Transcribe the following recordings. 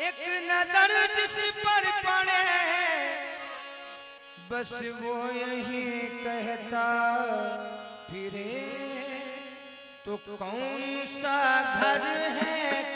एक नज़र जिस पर पड़े, बस वो यही कहता, फिरे तो कौन सा घर है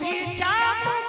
भी जामू